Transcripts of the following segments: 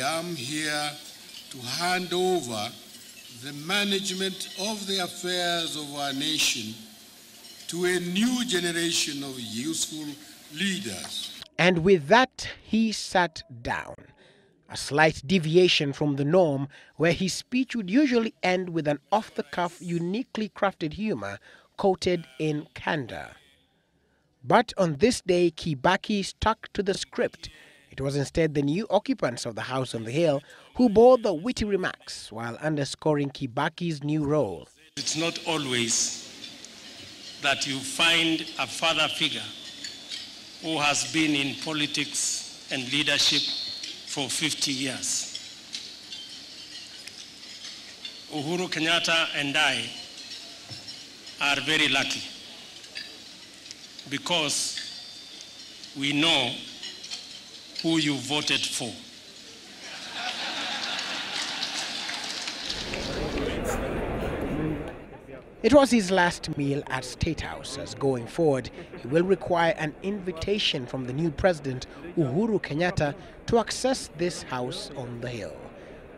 I am here to hand over the management of the affairs of our nation to a new generation of useful leaders. And with that, he sat down. A slight deviation from the norm, where his speech would usually end with an off the cuff, uniquely crafted humor coated in candor. But on this day, Kibaki stuck to the script. It was instead the new occupants of the House on the Hill who bore the witty remarks while underscoring Kibaki's new role. It's not always that you find a father figure who has been in politics and leadership for 50 years. Uhuru Kenyatta and I are very lucky because we know who you voted for. It was his last meal at State House, as going forward, he will require an invitation from the new president, Uhuru Kenyatta, to access this house on the Hill,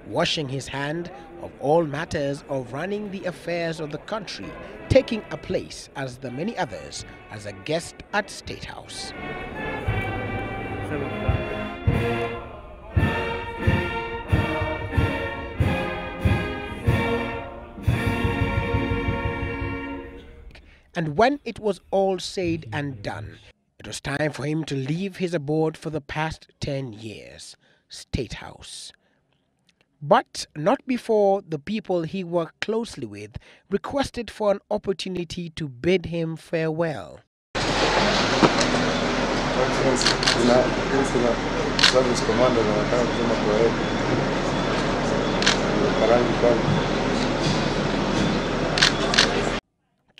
washing his hand of all matters of running the affairs of the country, taking a place, as the many others, as a guest at State House. And when it was all said and done, it was time for him to leave his abode for the past 10 years, State House. But not before the people he worked closely with requested for an opportunity to bid him farewell.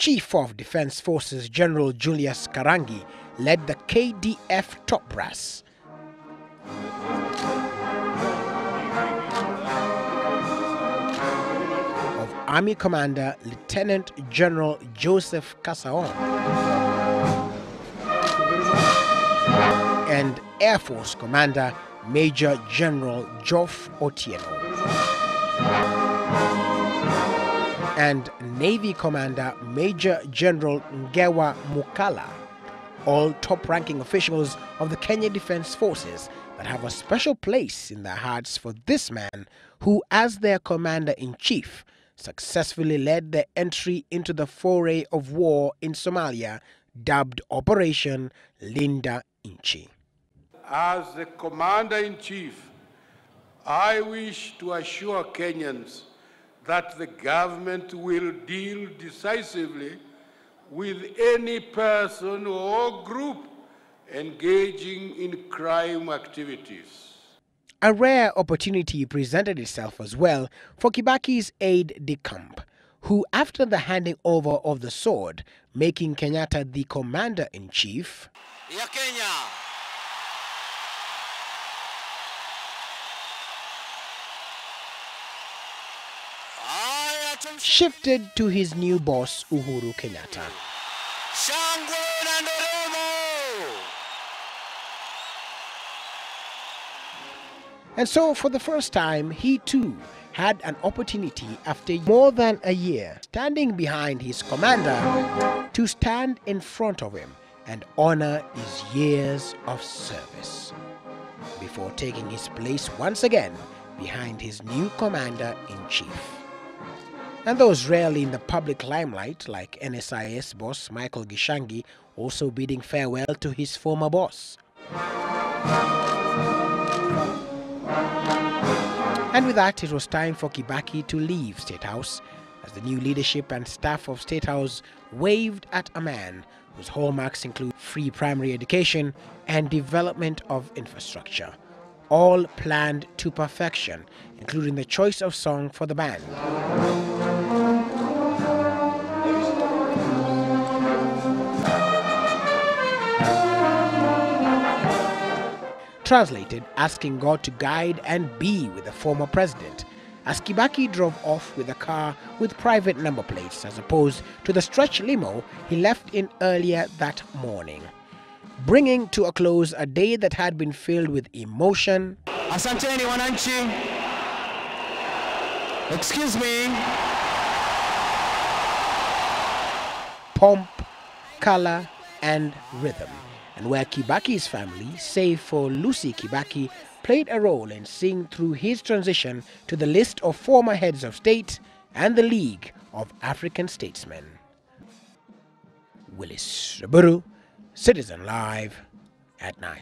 Chief of Defense Forces General Julius Karangi led the KDF top brass. Of Army Commander Lieutenant General Joseph Kasaon and Air Force Commander Major General Geoff Otieno and Navy Commander Major General Ngewa Mukala, all top ranking officials of the Kenya Defense Forces that have a special place in their hearts for this man who, as their commander in chief, successfully led their entry into the foray of war in Somalia, dubbed Operation Linda Nchi. As the Commander in Chief, I wish to assure Kenyans that the government will deal decisively with any person or group engaging in crime activities. A rare opportunity presented itself as well for Kibaki's aide de camp, who, after the handing over of the sword, making Kenyatta the commander in chief, ya Kenya. Shifted to his new boss, Uhuru Kenyatta. Shangwe na nderemo. And so, for the first time, he too had an opportunity after more than a year standing behind his commander to stand in front of him and honor his years of service before taking his place once again behind his new commander in chief. And those rarely in the public limelight, like NSIS boss Michael Gichangi, also bidding farewell to his former boss. And with that, it was time for Kibaki to leave State House as the new leadership and staff of State House waved at a man whose hallmarks include free primary education and development of infrastructure, all planned to perfection, including the choice of song for the band. Translated asking God to guide and be with the former president. As Kibaki drove off with a car with private number plates as opposed to the stretch limo he left in earlier that morning, bringing to a close a day that had been filled with emotion, Asanteni wananchi. Excuse me. pomp, color, and rhythm, and where Kibaki's family, save for Lucy Kibaki, played a role in seeing through his transition to the list of former heads of state and the League of African Statesmen. Willis Raburu, Citizen Live at 9.